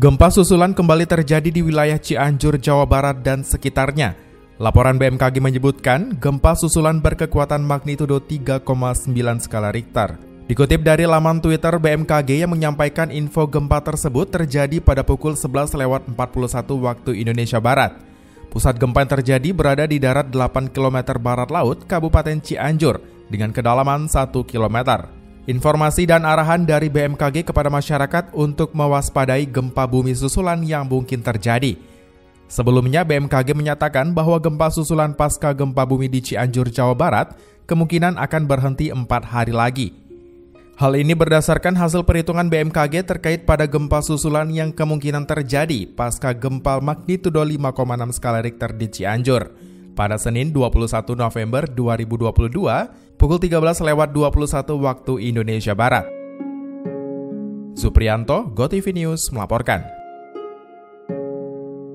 Gempa susulan kembali terjadi di wilayah Cianjur, Jawa Barat dan sekitarnya. Laporan BMKG menyebutkan gempa susulan berkekuatan magnitudo 3,9 skala Richter. Dikutip dari laman Twitter BMKG yang menyampaikan info gempa tersebut terjadi pada pukul 11 lewat 41 waktu Indonesia Barat. Pusat gempa yang terjadi berada di darat 8 km barat laut Kabupaten Cianjur dengan kedalaman 1 km. Informasi dan arahan dari BMKG kepada masyarakat untuk mewaspadai gempa bumi susulan yang mungkin terjadi. Sebelumnya BMKG menyatakan bahwa gempa susulan pasca gempa bumi di Cianjur, Jawa Barat kemungkinan akan berhenti empat hari lagi. Hal ini berdasarkan hasil perhitungan BMKG terkait pada gempa susulan yang kemungkinan terjadi pasca gempa magnitudo 5,6 skala Richter di Cianjur pada Senin 21 November 2022 pukul 13 lewat 21 waktu Indonesia Barat. Suprianto, GoTV News melaporkan.